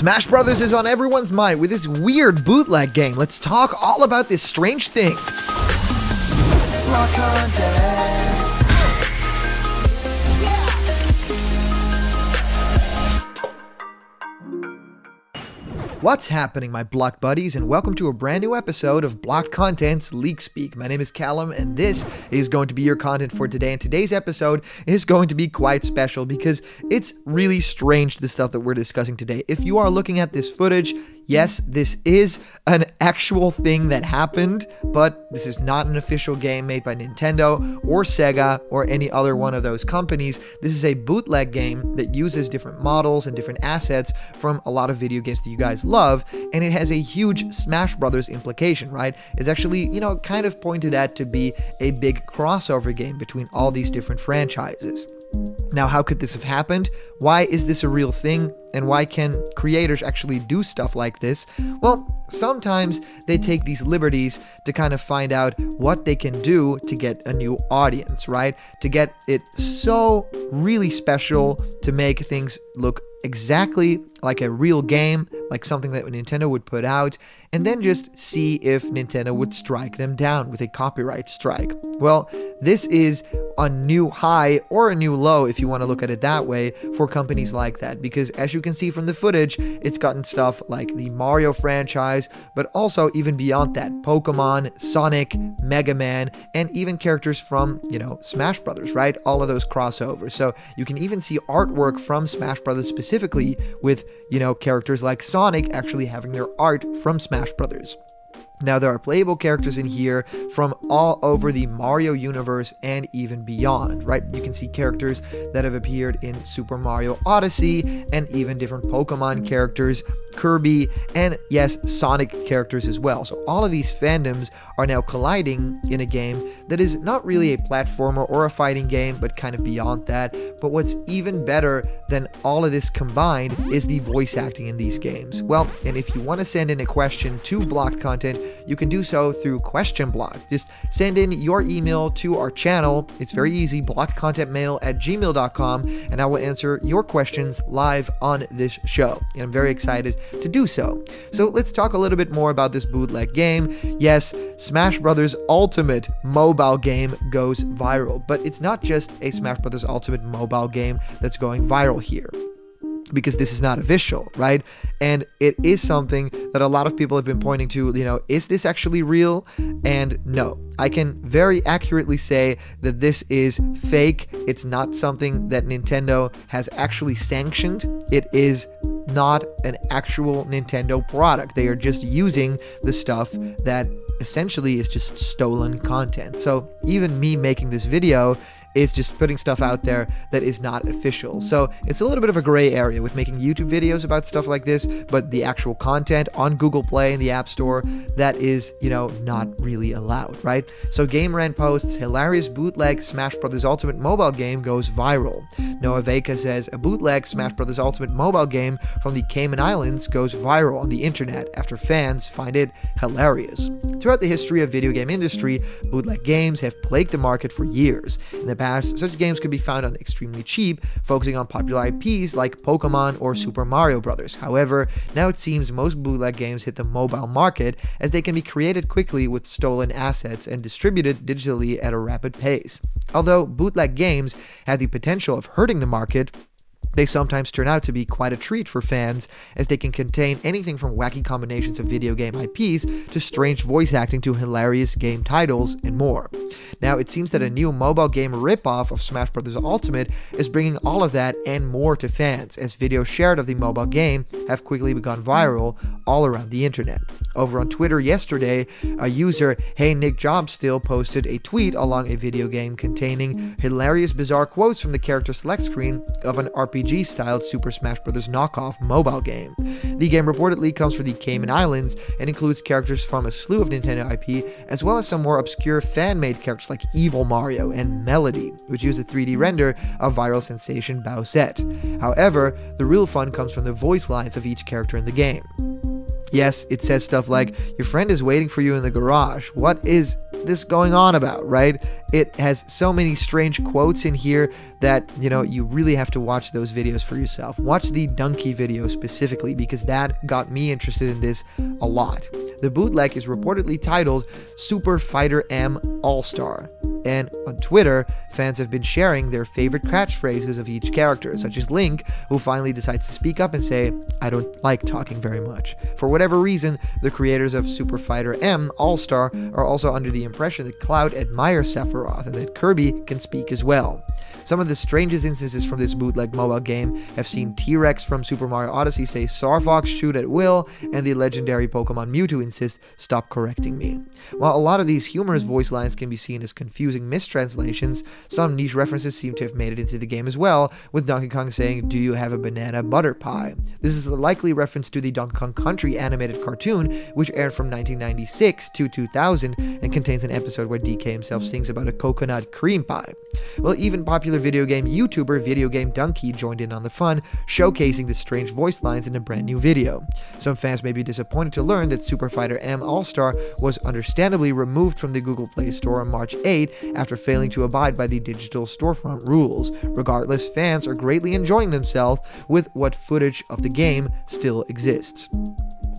Smash Brothers is on everyone's mind with this weird bootleg game. Let's talk all about this strange thing. What's happening, my block buddies, and welcome to a brand new episode of Blocked Content's Leak Speak. My name is Callum, and this is going to be your content for today. And today's episode is going to be quite special because it's really strange the stuff that we're discussing today. If you are looking at this footage, yes, this is an actual thing that happened, but this is not an official game made by Nintendo or Sega or any other one of those companies. This is a bootleg game that uses different models and different assets from a lot of video games that you guys love, and it has a huge Smash Brothers implication, right? It's actually, you know, kind of pointed at to be a big crossover game between all these different franchises. Now, how could this have happened? Why is this a real thing? And why can creators actually do stuff like this? Well, sometimes they take these liberties to kind of find out what they can do to get a new audience, right? To get it so really special to make things look exactly like a real game, like something that Nintendo would put out, and then just see if Nintendo would strike them down with a copyright strike. Well, this is a new high or a new low, if you want to look at it that way, for companies like that. Because as you can see from the footage, it's gotten stuff like the Mario franchise, but also even beyond that Pokemon, Sonic, Mega Man, and even characters from, you know, Smash Brothers, right? All of those crossovers. So you can even see artwork from Smash Brothers specifically with you know, characters like Sonic actually having their art from Smash Brothers. Now, there are playable characters in here from all over the Mario universe and even beyond, right? You can see characters that have appeared in Super Mario Odyssey and even different Pokemon characters, Kirby, and yes, Sonic characters as well. So, all of these fandoms are now colliding in a game that is not really a platformer or a fighting game, but kind of beyond that. But what's even better than all of this combined is the voice acting in these games. Well, and if you want to send in a question to blocked content, you can do so through question block. Just send in your email to our channel. It's very easy, blockedcontentmail at gmail.com, and I will answer your questions live on this show. And I'm very excited to do so. So let's talk a little bit more about this bootleg game. Yes, Smash Brothers Ultimate mobile game goes viral, but it's not just a Smash Brothers Ultimate mobile game that's going viral here because this is not official, right? And it is something that a lot of people have been pointing to, you know, is this actually real? And no, I can very accurately say that this is fake. It's not something that Nintendo has actually sanctioned. It is not an actual Nintendo product. They are just using the stuff that essentially is just stolen content. So even me making this video is just putting stuff out there that is not official. So it's a little bit of a gray area with making YouTube videos about stuff like this, but the actual content on Google Play and the App Store that is, you know, not really allowed, right? So Game Rant posts hilarious bootleg Smash Bros. Ultimate mobile game goes viral. Noah Veka says a bootleg Smash Bros. Ultimate mobile game from the Cayman Islands goes viral on the internet after fans find it hilarious. Throughout the history of video game industry, bootleg games have plagued the market for years. In the past, such games could be found on extremely cheap, focusing on popular IPs like Pokemon or Super Mario Bros. However, now it seems most bootleg games hit the mobile market as they can be created quickly with stolen assets and distributed digitally at a rapid pace. Although bootleg games have the potential of hurting the market, they sometimes turn out to be quite a treat for fans, as they can contain anything from wacky combinations of video game IPs to strange voice acting to hilarious game titles and more. Now, it seems that a new mobile game ripoff of Smash Bros. Ultimate is bringing all of that and more to fans, as videos shared of the mobile game have quickly gone viral all around the internet. Over on Twitter yesterday, a user, Hey Nick Jobstill, posted a tweet along a video game containing hilarious bizarre quotes from the character select screen of an RPG RPG styled Super Smash Bros. knockoff mobile game. The game reportedly comes from the Cayman Islands and includes characters from a slew of Nintendo IP, as well as some more obscure fan made characters like Evil Mario and Melody, which use a 3D render of viral sensation Bowsette. However, the real fun comes from the voice lines of each character in the game. Yes, it says stuff like, Your friend is waiting for you in the garage. What is this going on about, right? It has so many strange quotes in here that, you know, you really have to watch those videos for yourself. Watch the Dunkey video specifically because that got me interested in this a lot. The bootleg is reportedly titled Super Fighter M All Star. And on Twitter, fans have been sharing their favorite catchphrases of each character, such as Link, who finally decides to speak up and say, I don't like talking very much. For whatever reason, the creators of Super Fighter M All Star are also under the impression that Cloud admires Sephiroth and that Kirby can speak as well. Some of the strangest instances from this bootleg mobile game have seen T-Rex from Super Mario Odyssey say Star Fox shoot at will, and the legendary Pokemon Mewtwo insist stop correcting me. While a lot of these humorous voice lines can be seen as confusing mistranslations, some niche references seem to have made it into the game as well, with Donkey Kong saying, Do you have a banana butter pie? This is a likely reference to the Donkey Kong Country animated cartoon, which aired from 1996 to 2000 and contains an episode where DK himself sings about a coconut cream pie. Well, even popular video game YouTuber Video Game Dunkey joined in on the fun, showcasing the strange voice lines in a brand new video. Some fans may be disappointed to learn that Super Fighter M All Star was understandably removed from the Google Play Store on March 8 after failing to abide by the digital storefront rules. Regardless, fans are greatly enjoying themselves with what footage of the game still exists.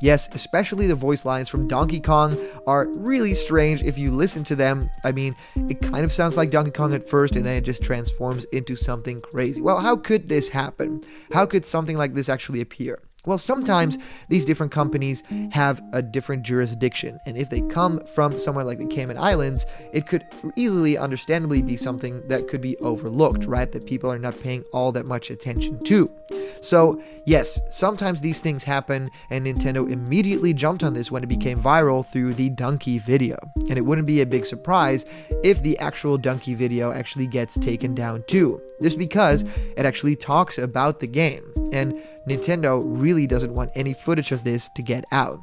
Yes, especially the voice lines from Donkey Kong are really strange if you listen to them. I mean, it kind of sounds like Donkey Kong at first and then it just transforms into something crazy. Well, how could this happen? How could something like this actually appear? Well, sometimes these different companies have a different jurisdiction, and if they come from somewhere like the Cayman Islands, it could easily, understandably, be something that could be overlooked, right? That people are not paying all that much attention to. So, yes, sometimes these things happen, and Nintendo immediately jumped on this when it became viral through the Dunkey video. And it wouldn't be a big surprise if the actual Dunkey video actually gets taken down too. This because it actually talks about the game, and Nintendo really doesn't want any footage of this to get out.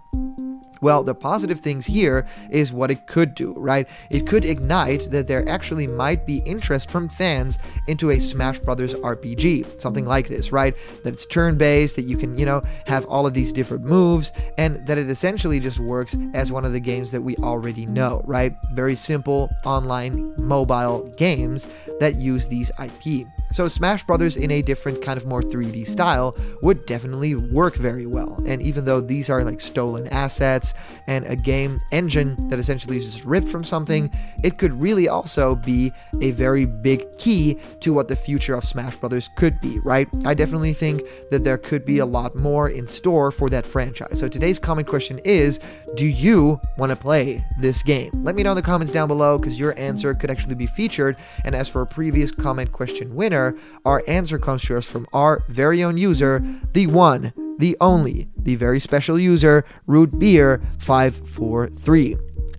Well, the positive things here is what it could do, right? It could ignite that there actually might be interest from fans into a Smash Brothers RPG, something like this, right? That it's turn-based, that you can, you know, have all of these different moves, and that it essentially just works as one of the games that we already know, right? Very simple online mobile games that use these IP. So Smash Brothers in a different kind of more 3D style would definitely work very well. And even though these are like stolen assets and a game engine that essentially is just ripped from something, it could really also be a very big key to what the future of Smash Brothers could be, right? I definitely think that there could be a lot more in store for that franchise. So today's comment question is, do you want to play this game? Let me know in the comments down below because your answer could actually be featured. And as for a previous comment question winner, our answer comes to us from our very own user, the one, the only, the very special user, Root Beer 543.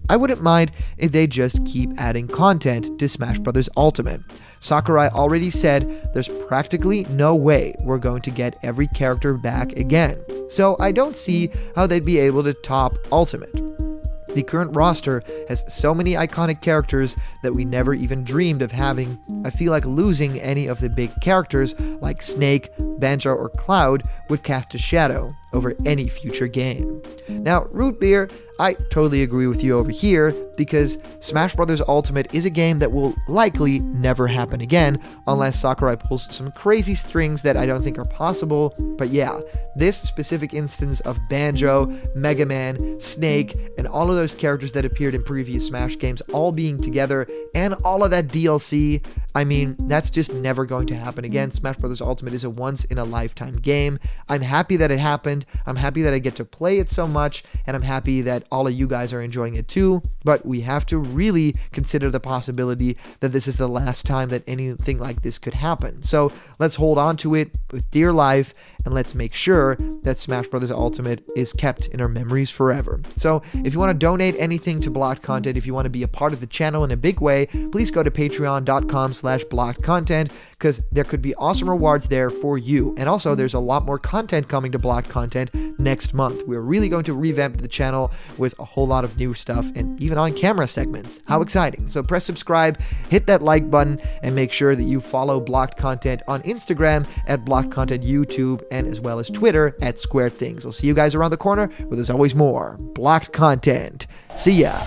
I wouldn't mind if they just keep adding content to Smash Bros. Ultimate. Sakurai already said there's practically no way we're going to get every character back again, so I don't see how they'd be able to top Ultimate. The current roster has so many iconic characters that we never even dreamed of having. I feel like losing any of the big characters like Snake, Banjo, or Cloud would cast a shadow over any future game. Now, Root Beer, I totally agree with you over here because Smash Bros. Ultimate is a game that will likely never happen again unless Sakurai pulls some crazy strings that I don't think are possible. But yeah, this specific instance of Banjo, Mega Man, Snake, and all of those characters that appeared in previous Smash games all being together and all of that DLC, I mean, that's just never going to happen again. Smash Bros. Ultimate is a once in a lifetime game. I'm happy that it happened. I'm happy that I get to play it so much, and I'm happy that all of you guys are enjoying it too. But we have to really consider the possibility that this is the last time that anything like this could happen. So let's hold on to it with dear life and let's make sure that Smash Bros. Ultimate is kept in our memories forever. So if you want to donate anything to blocked content, if you want to be a part of the channel in a big way, please go to patreon.com slash blocked content because there could be awesome rewards there for you. And also there's a lot more content coming to blocked content next month. We're really going to revamp the channel with a whole lot of new stuff and even on camera segments. How exciting. So press subscribe, hit that like button, and make sure that you follow blocked content on Instagram at blocked content YouTube and as well as Twitter at Square Things. I'll see you guys around the corner where there's always more blocked content. See ya.